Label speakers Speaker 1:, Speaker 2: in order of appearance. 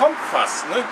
Speaker 1: kommt fast, ne?